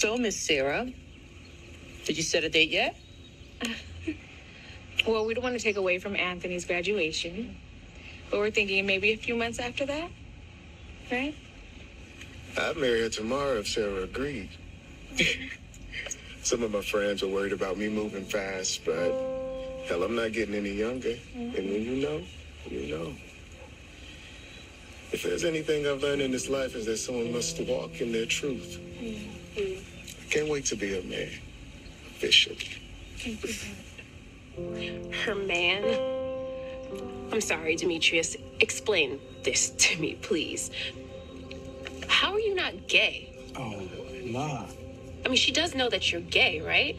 So, Miss Sarah, did you set a date yet? Well, we don't want to take away from Anthony's graduation, but we're thinking maybe a few months after that, right? I'd marry her tomorrow if Sarah agreed. Some of my friends are worried about me moving fast, but hell, I'm not getting any younger. And when you know, you know. If there's anything I've learned in this life is that someone must walk in their truth. I can't wait to be a man. Officially. Her man? I'm sorry, Demetrius. Explain this to me, please. How are you not gay? Oh, nah. I mean, she does know that you're gay, right?